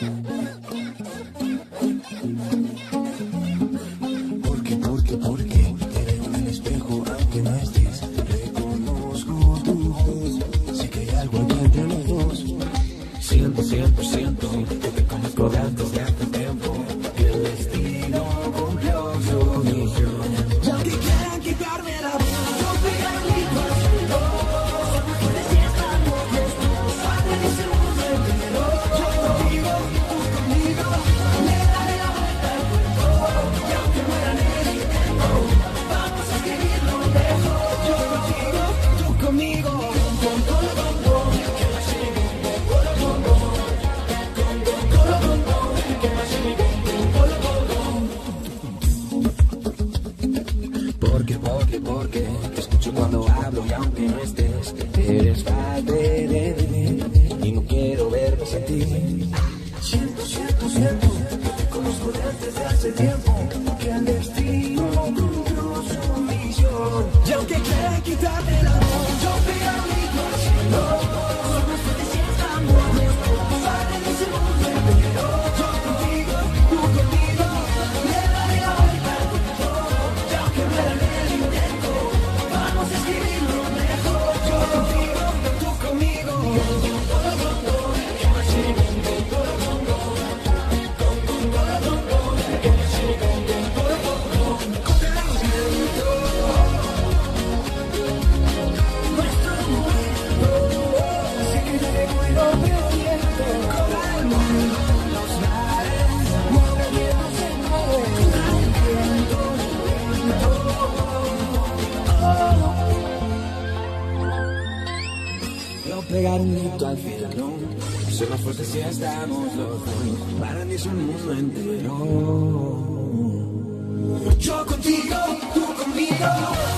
Porque, porque, porque te veo en el espejo aunque no estés. Reconozco tu voz. Que hay algo entre los dos. Siento, siento, siento que te conozco de antes Porque, porque, porque te escucho cuando hablo y aunque no estés, eres parte de mí y no quiero verme sin ti. Siento, siento, siento te conozco de antes de hace tiempo, que el destino cumplió su misión. Y aunque quieran quitarme la pegar un grito al cielo, ser más fuertes si estamos los dos. Para mí es un mundo entero. Yo contigo, tú conmigo.